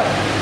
Ya. Ah.